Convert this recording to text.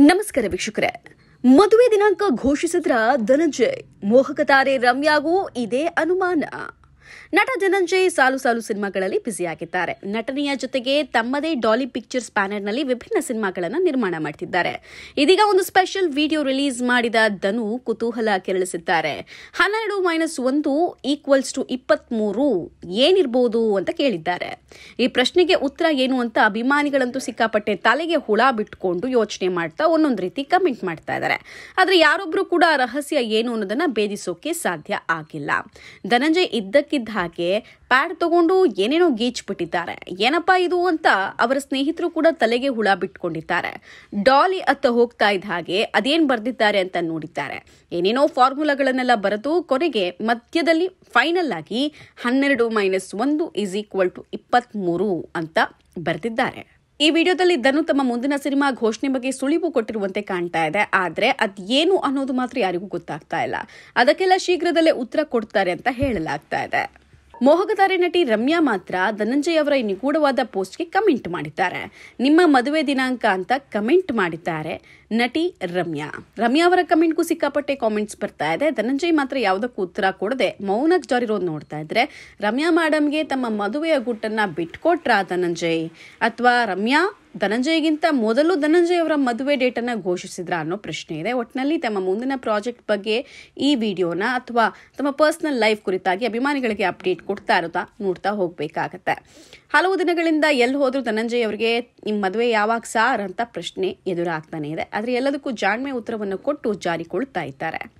ನಮಸ್ಕಾರ ವೀಕ್ಷಕರೇ. ಮದುವೆ ದಿನಾಂಕ ಘೋಷಿಸಿದ್ರ ಧನಂಜಯ್ ಮೋಹಕ ತಾರೆ ರಮ್ಯಾಗೂ ಇದೇ ಅನುಮಾನ. ನಟ ಧನಂಜಯ್ ಸಾಲು ಸಾಲು ಸಿನಿಮಾಗಳಲ್ಲಿ ಬ್ಯುಸಿಯಾಗಿದ್ದಾರೆ. ನಟನೆಯ ಜೊತೆಗೆ ತಮ್ಮದೇ ಡಾಲಿ ಪಿಕ್ಚರ್ಸ್ ಬ್ಯಾನರ್ನಲ್ಲಿ ವಿಭಿನ್ನ ಸಿನಿಮಾಗಳನ್ನು ನಿರ್ಮಾಣ ಮಾಡ್ತಿದ್ದಾರೆ. ಇದೀಗ ಒಂದು ಸ್ಪೆಷಲ್ ವಿಡಿಯೋ ರಿಲೀಸ್ ಮಾಡಿದ ಧನು ಕುತೂಹಲ ಕೆರಳಿಸಿದ್ದಾರೆ. ಹನ್ನೆರಡು ಮೈನಸ್ ಒಂದು ಈಕ್ವಲ್ಸ್ ಟು ಇಪ್ಪತ್ಮೂರು ಏನಿರ್ಬೋದು ಅಂತ ಕೇಳಿದ್ದಾರೆ. ಈ ಪ್ರಶ್ನೆಗೆ ಉತ್ತರ ಏನು ಅಂತ ಅಭಿಮಾನಿಗಳಂತೂ ಸಿಕ್ಕಾಪಟ್ಟೆ ತಲೆಗೆ ಹುಳ ಬಿಟ್ಕೊಂಡು ಯೋಚನೆ ಮಾಡ್ತಾ ಒಂದೊಂದು ರೀತಿ ಕಮೆಂಟ್ ಮಾಡ್ತಾ ಇದ್ದಾರೆ. ಆದ್ರೆ ಯಾರೊಬ್ರು ಕೂಡ ರಹಸ್ಯ ಏನು ಅನ್ನೋದನ್ನ ಭೇದಿಸೋಕೆ ಸಾಧ್ಯ ಆಗಿಲ್ಲ. ಧನಂಜಯ್ ಇದ್ದಕ್ಕಿದ್ದ ಹಾಗೆ ಪ್ಯಾಡ್ ತಗೊಂಡು ಏನೇನೋ ಗೀಚ್ಬಿಟ್ಟಿದ್ದಾರೆ. ಏನಪ್ಪಾ ಇದು ಅಂತ ಅವರ ಸ್ನೇಹಿತರು ಕೂಡ ತಲೆಗೆ ಹುಳ ಬಿಟ್ಕೊಂಡಿದ್ದಾರೆ. ಡಾಲಿ ಅತ್ತ ಹೋಗ್ತಾ ಇದ್ದ ಹಾಗೆ ಅದೇನ್ ಬರ್ದಿದ್ದಾರೆ ಅಂತ ನೋಡಿದ್ದಾರೆ. ಏನೇನೋ ಫಾರ್ಮುಲಾಗಳನ್ನೆಲ್ಲ ಬರೆದು ಕೊನೆಗೆ ಮಧ್ಯದಲ್ಲಿ ಫೈನಲ್ ಆಗಿ ಹನ್ನೆರಡು ಮೈನಸ್ ಒಂದು ಈಸ್ ಈಕ್ವಲ್ ಟು ಇಪ್ಪತ್ಮೂರು ಅಂತ ಬರೆದಿದ್ದಾರೆ. ಈ ವಿಡಿಯೋದಲ್ಲಿ ಧನು ತಮ್ಮ ಮುಂದಿನ ಸಿನಿಮಾ ಘೋಷಣೆ ಬಗ್ಗೆ ಸುಳಿವು ಕೊಟ್ಟಿರುವಂತೆ ಕಾಣ್ತಾ ಇದೆ. ಆದ್ರೆ ಅದ್ ಏನು ಅನ್ನೋದು ಮಾತ್ರ ಯಾರಿಗೂ ಗೊತ್ತಾಗ್ತಾ ಇಲ್ಲ. ಅದಕ್ಕೆಲ್ಲ ಶೀಘ್ರದಲ್ಲೇ ಉತ್ತರ ಕೊಡ್ತಾರೆ ಅಂತ ಹೇಳಲಾಗ್ತಾ ಇದೆ. ಮೋಹಕತಾರೆ ನಟಿ ರಮ್ಯಾ ಮಾತ್ರ ಧನಂಜಯ್ ಅವರ ಈ ನಿಗೂಢವಾದ ಪೋಸ್ಟ್ಗೆ ಕಮೆಂಟ್ ಮಾಡಿದ್ದಾರೆ. ನಿಮ್ಮ ಮದುವೆ ದಿನಾಂಕ ಅಂತ ಕಮೆಂಟ್ ಮಾಡಿದ್ದಾರೆ ನಟಿ ರಮ್ಯಾ. ರಮ್ಯಾ ಅವರ ಕಮೆಂಟ್ಗೂ ಸಿಕ್ಕಾಪಟ್ಟೆ ಕಾಮೆಂಟ್ಸ್ ಬರ್ತಾ ಇದೆ. ಧನಂಜಯ್ ಮಾತ್ರ ಯಾವುದಕ್ಕೂ ಉತ್ತರ ಕೊಡದೆ ಮೌನ ಜಾರಿರೋದು ನೋಡ್ತಾ ಇದ್ರೆ ರಮ್ಯಾ ಮೇಡಮ್ಗೆ ತಮ್ಮ ಮದುವೆಯ ಗುಟ್ಟನ್ನ ಬಿಟ್ಕೊಟ್ರ ಧನಂಜಯ್? ಅಥವಾ ರಮ್ಯಾ ಧನಂಜಯ್ಗಿಂತ ಮೊದಲು ಧನಂಜಯ ಅವರ ಮದುವೆ ಡೇಟನ್ನು ಘೋಷಿಸಿದ್ರ ಅನ್ನೋ ಪ್ರಶ್ನೆ ಇದೆ. ಒಟ್ಟಿನಲ್ಲಿ ತಮ್ಮ ಮುಂದಿನ ಪ್ರಾಜೆಕ್ಟ್ ಬಗ್ಗೆ ಈ ವಿಡಿಯೋನ ಅಥವಾ ತಮ್ಮ ಪರ್ಸ್ನಲ್ ಲೈಫ್ ಕುರಿತಾಗಿ ಅಭಿಮಾನಿಗಳಿಗೆ ಅಪ್ಡೇಟ್ ಕೊಡ್ತಾ ಇರುತ್ತಾ ನೋಡ್ತಾ ಹೋಗಬೇಕಾಗತ್ತೆ. ಹಲವು ದಿನಗಳಿಂದ ಎಲ್ಲಿ ಹೋದರೂ ಧನಂಜಯ್ ಅವರಿಗೆ ನಿಮ್ಮ ಮದುವೆ ಯಾವಾಗ ಸಾರ್ ಅಂತ ಪ್ರಶ್ನೆ ಎದುರಾಗ್ತಾನೆ ಇದೆ. ಆದರೆ ಎಲ್ಲದಕ್ಕೂ ಜಾಣ್ಮೆ ಉತ್ತರವನ್ನು ಕೊಟ್ಟು ಜಾರಿಕೊಳ್ತಾ ಇದ್ದಾರೆ.